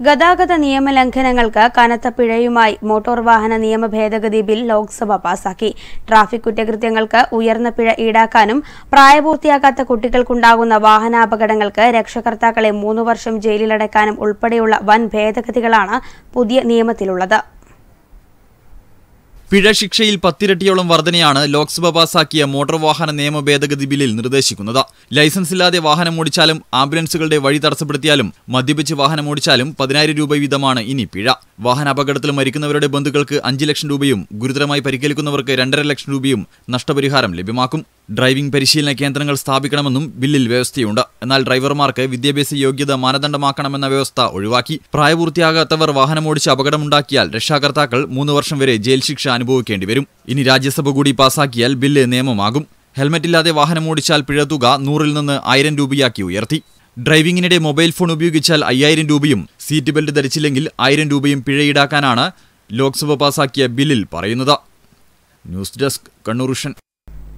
ഗതാഗത നിയമലംഘനങ്ങൾക്ക് കനത്ത പിഴയുമായി മോട്ടോർ വാഹന നിയമ ഭേദഗതി ബിൽ ലോക്സഭ പാസാക്കി. ട്രാഫിക് കുറ്റകൃത്യങ്ങൾക്ക് ഉയർന്ന പിഴ ഈടാക്കാനും പ്രായപൂർത്തിയാകാത്ത കുട്ടികൾക്കുണ്ടാകുന്ന വാഹനാപകടങ്ങൾക്ക് രക്ഷകർത്താക്കളെ മൂന്ന് വർഷം ജയിലിലടക്കാനും ഉൾപ്പെടെയുള്ള വൻ ഭേദഗതികളാണ് പുതിയ നിയമത്തിലുള്ളത്. പിഴ ശിക്ഷയിൽ പത്തിരട്ടിയോളം വർധനയാണ് ലോക്സഭ പാസാക്കിയ മോട്ടോർ വാഹന നിയമ ഭേദഗതി ബില്ലിൽ നിർദ്ദേശിക്കുന്നത്. ലൈസൻസ് ഇല്ലാതെ വാഹനം ഓടിച്ചാലും ആംബുലൻസുകളുടെ വഴി തടസ്സപ്പെടുത്തിയാലും മദ്യപിച്ച് വാഹനം ഓടിച്ചാലും പതിനായിരം രൂപ വീതമാണ് ഇനി പിഴ. വാഹന അപകടത്തിൽ മരിക്കുന്നവരുടെ ബന്ധുക്കൾക്ക് അഞ്ച് ലക്ഷം രൂപയും ഗുരുതരമായി പരിക്കേൽക്കുന്നവർക്ക് രണ്ടര ലക്ഷം രൂപയും നഷ്ടപരിഹാരം ലഭ്യമാക്കും. ഡ്രൈവിംഗ് പരിശീലന കേന്ദ്രങ്ങൾ സ്ഥാപിക്കണമെന്നും ബില്ലിൽ വ്യവസ്ഥയുണ്ട്. എന്നാൽ ഡ്രൈവർമാർക്ക് വിദ്യാഭ്യാസ യോഗ്യത മാനദണ്ഡമാക്കണമെന്ന വ്യവസ്ഥ ഒഴിവാക്കി പ്രായപൂർത്തിയാകാത്തവർ വാഹനമോടിച്ച് അപകടമുണ്ടാക്കിയാൽ രക്ഷാകർത്താക്കൾ മൂന്ന് വർഷം വരെ ജയിൽ ശിക്ഷ അനുഭവിക്കേണ്ടി വരും. ഇനി രാജ്യസഭ കൂടി പാസാക്കിയാൽ ബില്ല് നിയമമാകും. ഹെൽമറ്റില്ലാതെ വാഹനമോടിച്ചാൽ പിഴത്തുക നൂറിൽ നിന്ന് ആയിരം രൂപയാക്കി ഉയർത്തി. ഡ്രൈവിംഗിനിടെ മൊബൈൽ ഫോൺ ഉപയോഗിച്ചാൽ അയ്യായിരം രൂപയും സീറ്റ് ബെൽറ്റ് ധരിച്ചില്ലെങ്കിൽ ആയിരം രൂപയും പിഴ ലോക്സഭ പാസാക്കിയ ബില്ലിൽ പറയുന്നത്. News desk Kannur